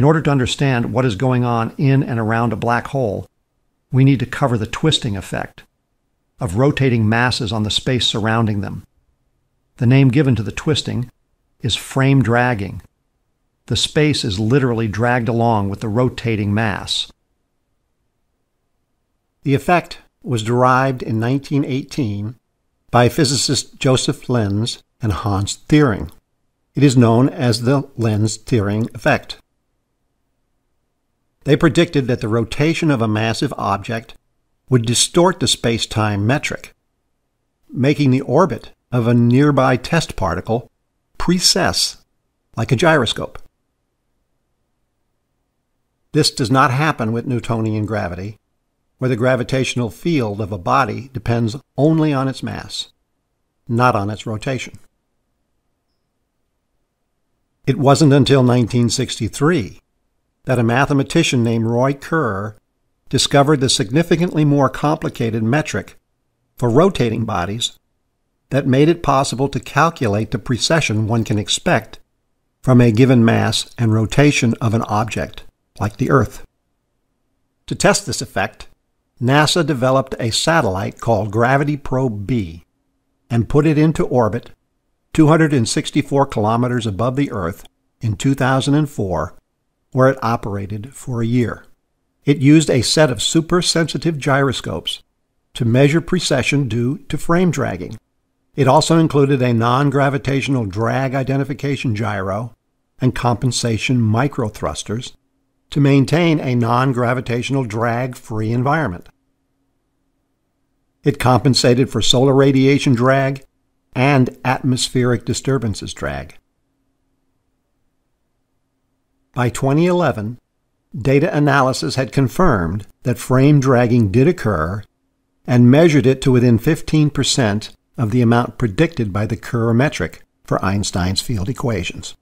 In order to understand what is going on in and around a black hole, we need to cover the twisting effect of rotating masses on the space surrounding them. The name given to the twisting is frame dragging. The space is literally dragged along with the rotating mass. The effect was derived in 1918 by physicists Josef Lense and Hans Thirring. It is known as the Lense-Thirring effect. They predicted that the rotation of a massive object would distort the space-time metric, making the orbit of a nearby test particle precess like a gyroscope. This does not happen with Newtonian gravity, where the gravitational field of a body depends only on its mass, not on its rotation. It wasn't until 1963 that a mathematician named Roy Kerr discovered the significantly more complicated metric for rotating bodies that made it possible to calculate the precession one can expect from a given mass and rotation of an object, like the Earth. To test this effect, NASA developed a satellite called Gravity Probe B and put it into orbit 264 kilometers above the Earth in 2004, where it operated for a year. It used a set of super sensitive gyroscopes to measure precession due to frame dragging. It also included a non gravitational drag identification gyro and compensation microthrusters to maintain a non gravitational drag free environment. It compensated for solar radiation drag and atmospheric disturbances drag. By 2011, data analysis had confirmed that frame dragging did occur and measured it to within 15% of the amount predicted by the Kerr metric for Einstein's field equations.